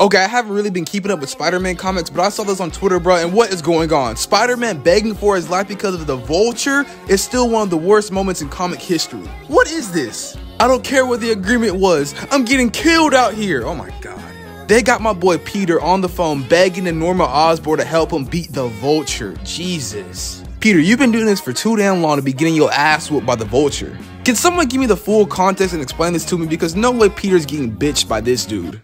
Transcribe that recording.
Okay, I haven't really been keeping up with Spider-Man comics, but I saw this on Twitter, bro, and what is going on? Spider-Man begging for his life because of the Vulture is still one of the worst moments in comic history. What is this? I don't care what the agreement was. I'm getting killed out here. Oh my god. They got my boy Peter on the phone begging the Norman Osborn to help him beat the Vulture. Jesus. Peter, you've been doing this for too damn long to be getting your ass whooped by the Vulture. Can someone give me the full context and explain this to me because no way Peter's getting bitched by this dude.